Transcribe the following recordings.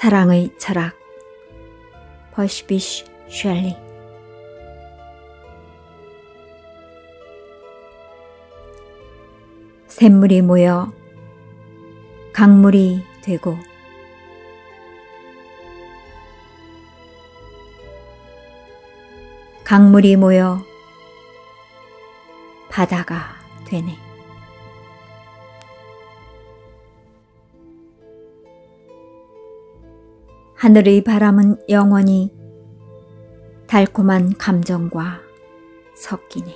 사랑의 철학 버시비쉬 쉘리 샘물이 모여 강물이 되고 강물이 모여 바다가 되네. 하늘의 바람은 영원히 달콤한 감정과 섞이네.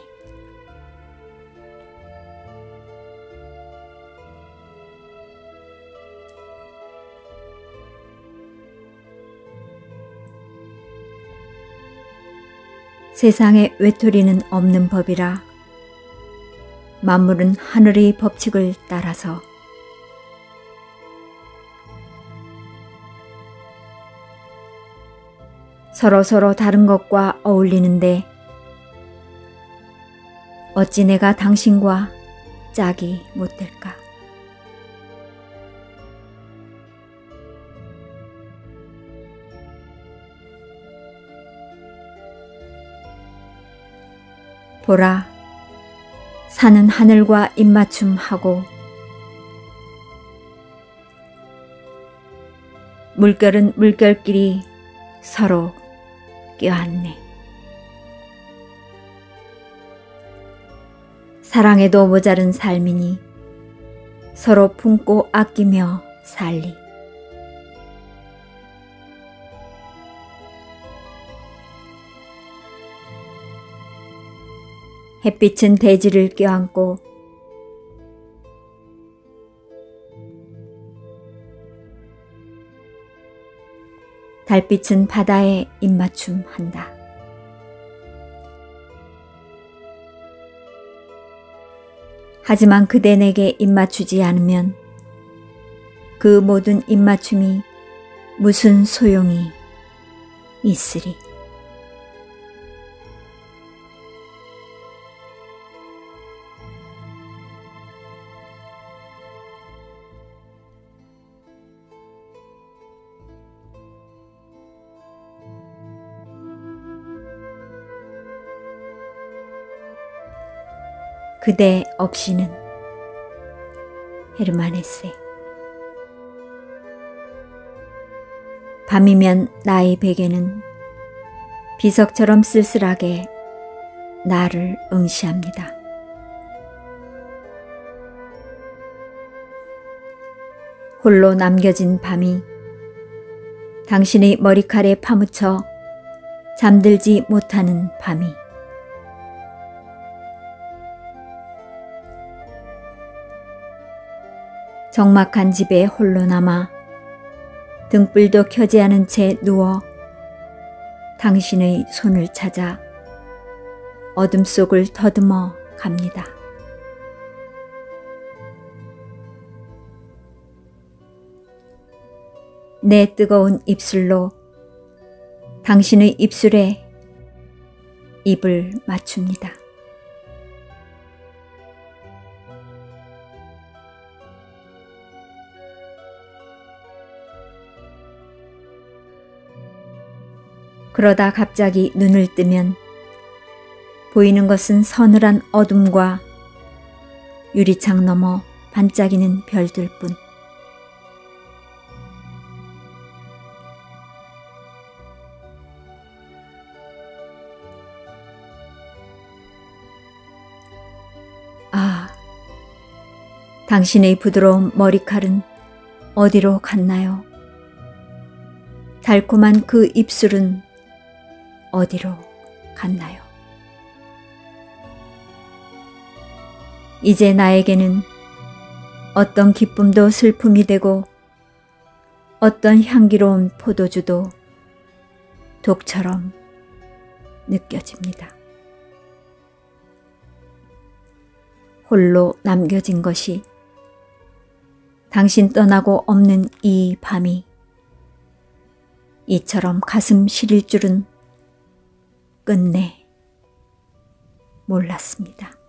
세상에 외톨이는 없는 법이라 만물은 하늘의 법칙을 따라서 서로서로 다른 것과 어울리는데 어찌 내가 당신과 짝이 못 될까? 보라, 산은 하늘과 입맞춤하고 물결은 물결끼리 서로 껴안네. 사랑에도 모자른 삶이니 서로 품고 아끼며 살리. 햇빛은 대지를 껴안고 달빛은 바다에 입맞춤한다. 하지만 그대 내게 입맞추지 않으면 그 모든 입맞춤이 무슨 소용이 있으리. 그대 없이는 헤르만 헤세 밤이면 나의 베개는 비석처럼 쓸쓸하게 나를 응시합니다. 홀로 남겨진 밤이 당신의 머리칼에 파묻혀 잠들지 못하는 밤이 적막한 집에 홀로 남아 등불도 켜지 않은 채 누워 당신의 손을 찾아 어둠 속을 더듬어 갑니다. 내 뜨거운 입술로 당신의 입술에 입을 맞춥니다. 그러다 갑자기 눈을 뜨면 보이는 것은 서늘한 어둠과 유리창 너머 반짝이는 별들 뿐. 아, 당신의 부드러운 머리칼은 어디로 갔나요? 달콤한 그 입술은 어디로 갔나요? 이제 나에게는 어떤 기쁨도 슬픔이 되고 어떤 향기로운 포도주도 독처럼 느껴집니다. 홀로 남겨진 것이 당신 떠나고 없는 이 밤이 이처럼 가슴 시릴 줄은 끝내 몰랐습니다.